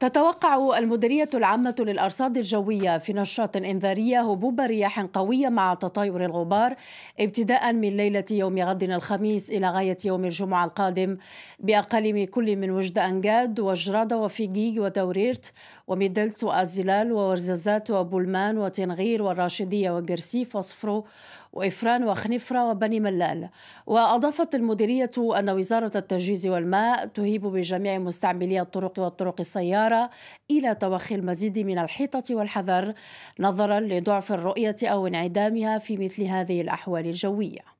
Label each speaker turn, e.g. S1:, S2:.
S1: تتوقع المديرية العامة للأرصاد الجوية في نشرة إنذارية هبوب رياح قوية مع تطاير الغبار ابتداء من ليلة يوم غد الخميس إلى غاية يوم الجمعة القادم بأقل كل من وجد أنجاد وجرادة وفيجيج ودوريرت وميدلت وأزلال وورزازات وبولمان وتنغير والراشدية وقرسيف وصفرو وإفران وخنفرة وبني ملال. وأضافت المديرية أن وزارة التجهيز والماء تهيب بجميع مستعملي الطرق والطرق السيارة إلى توخي المزيد من الحيطة والحذر نظرا لضعف الرؤية أو انعدامها في مثل هذه الأحوال الجوية.